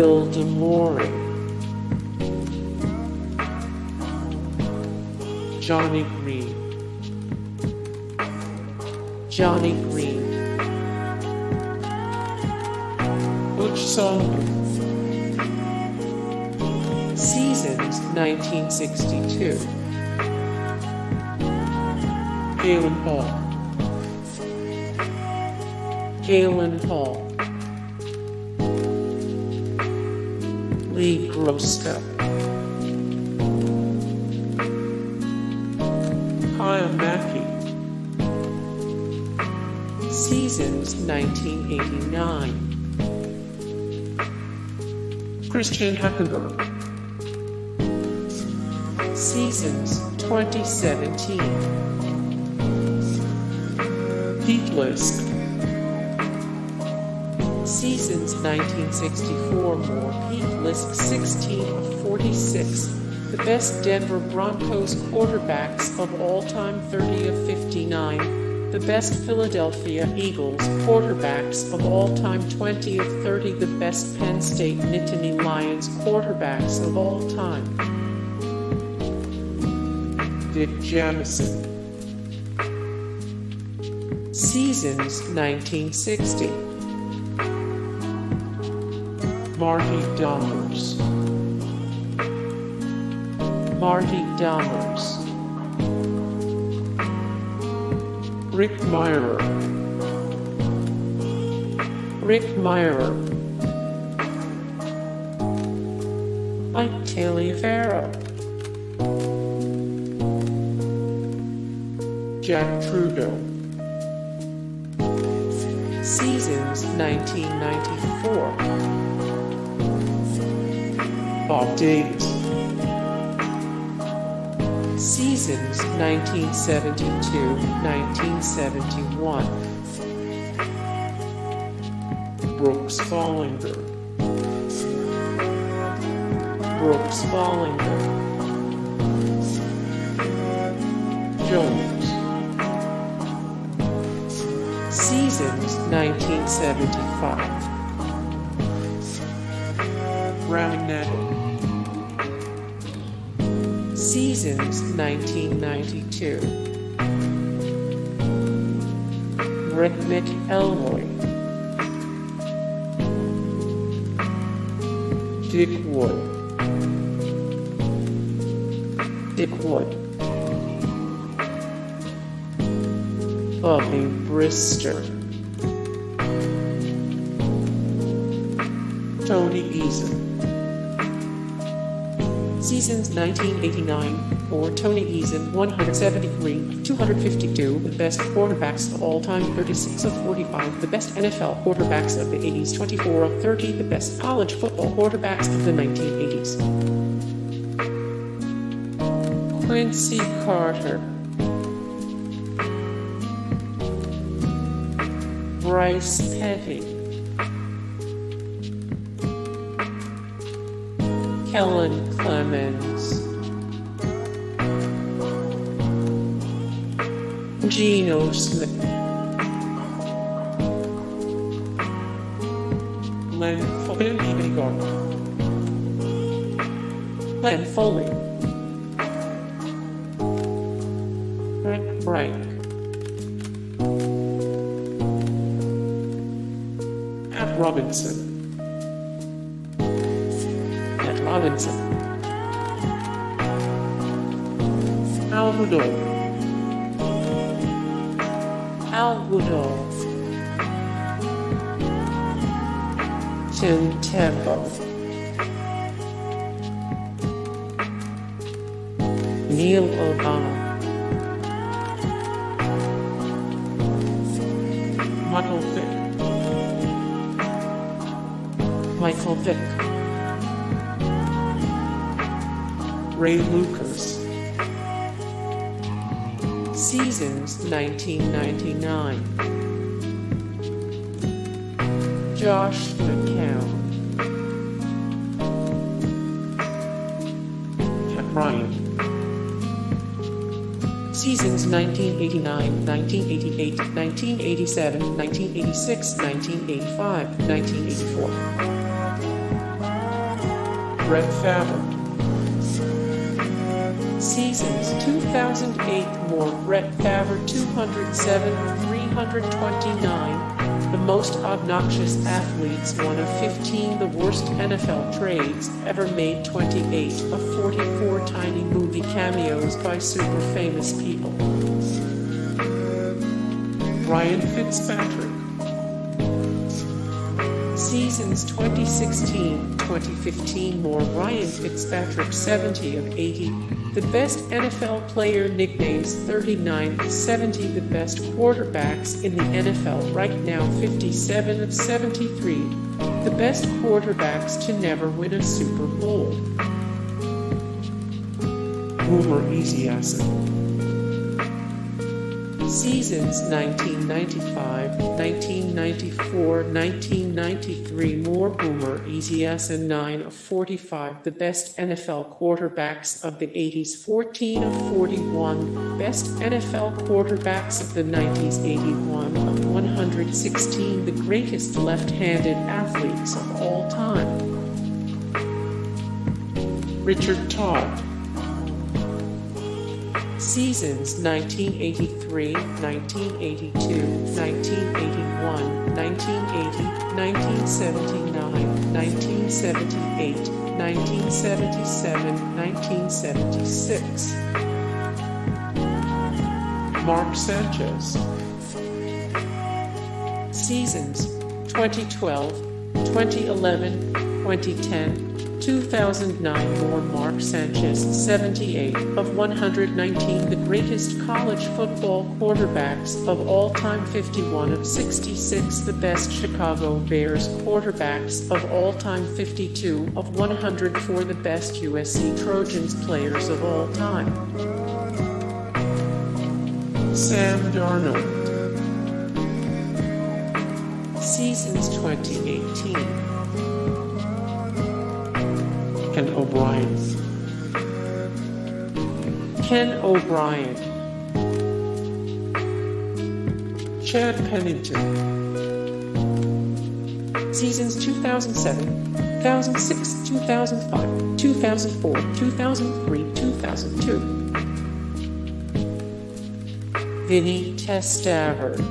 Bill Demory, Johnny Green, Johnny Green, Butch Saunders, Seasons 1962, Galen Hall, Galen Hall. Lee Grosscup. Kyle Mackey. Seasons 1989. Christian Hackenberg. Seasons 2017. Pete Liske. Seasons 1964 more. Pete Liske 16 of 46. The best Denver Broncos quarterbacks of all time 30 of 59. The best Philadelphia Eagles quarterbacks of all time 20 of 30. The best Penn State Nittany Lions quarterbacks of all time. Dick Jamieson. Seasons 1960. Marty Domres. Marty Domres. Rick Mirer. Rick Mirer. Mike Taliaferro. Jack Trudeau. Seasons 1994. Bob Davis. Seasons 1972 1971. Brooks Bollinger. Brooks Bollinger. Jones. Seasons 1975. Brown Brownette. Seasons 1992. Rick McElroy. Dick Wood. Dick Wood. Bubby Brister. Tony Eason. Seasons 1989 or Tony Eason 173 252 the best quarterbacks of all time 36 of 45 the best NFL quarterbacks of the 80s 24 of 30 the best college football quarterbacks of the 1980s Quincy Carter. Bryce Petty Kellen Clemens, Geno Smith, Glenn Foley, Glenn Foley, Rick Bright, Pat Robinson. Robinson. Al Dorow. Alvador. Tim Tebow. Neil O'Donnell. Michael Vick. Michael Vick. Ray Lucas. Seasons 1999. Josh McCown. Pat Ryan. Seasons 1989, 1988, 1987, 1986, 1985, 1984. Brett Favre. Seasons 2008 more Brett Favre 207 329 the most obnoxious athletes, one of 15 the worst NFL trades ever made 28 of 44 tiny movie cameos by super famous people. Ryan Fitzpatrick. Seasons 2016 2015 more Ryan Fitzpatrick 70 of 80 the best NFL player nicknames 39 of 70 the best quarterbacks in the NFL right now 57 of 73 the best quarterbacks to never win a Super Bowl. Boomer Esiason Seasons 1995, 1994, 1993, more Boomer, ETS, and 9 of 45, the best NFL quarterbacks of the 80s, 14 of 41, best NFL quarterbacks of the 90s, 81 of 116, the greatest left handed athletes of all time. Richard Todd Seasons 1983, 1982, 1981, 1980, 1979, 1978, 1977, 1976. Mark Sanchez. Seasons 2012, 2011, 2010, 2009 more Mark Sanchez, 78 of 119, the greatest college football quarterbacks of all time, 51 of 66, the best Chicago Bears quarterbacks of all time, 52 of 104, the best USC Trojans players of all time. Sam Darnold. Seasons 2018. Ken O'Brien. Ken O'Brien. Chad Pennington. Seasons 2007, 2006, 2005, 2004, 2003, 2002. Vinny Testaverde.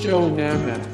Joe Namath.